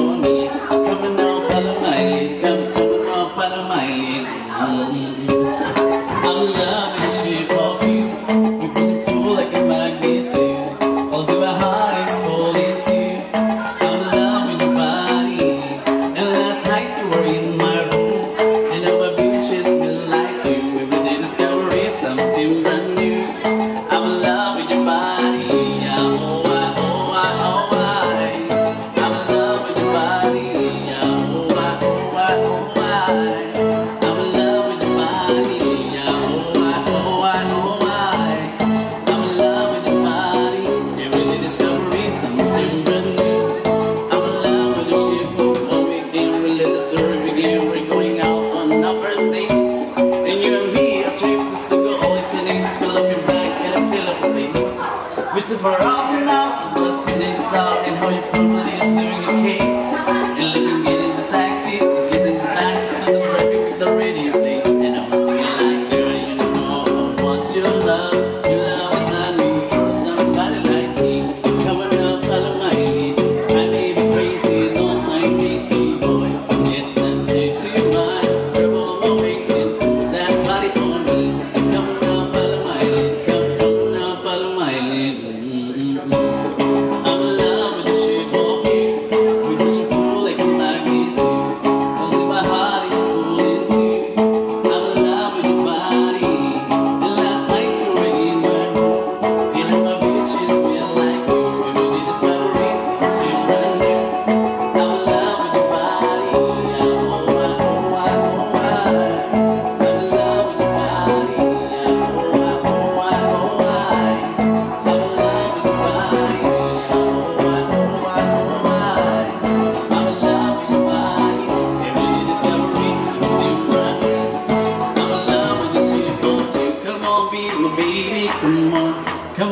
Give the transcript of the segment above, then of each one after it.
Tony. for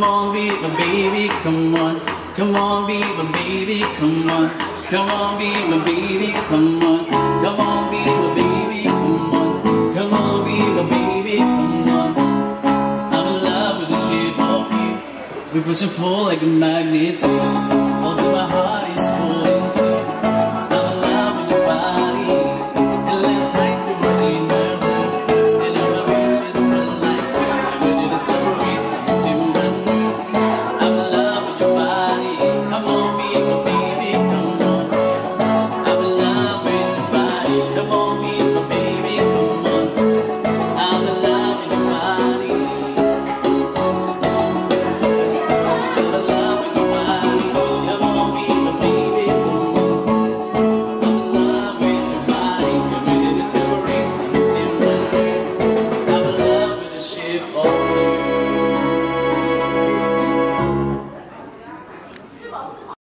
on, be my baby, come on. Come on, be my baby, come on. Come on, be my baby, come on. Come on, be my baby, come on. Come on, be my baby, come on. I'm in love with the shape of you. We push and pull like a magnet.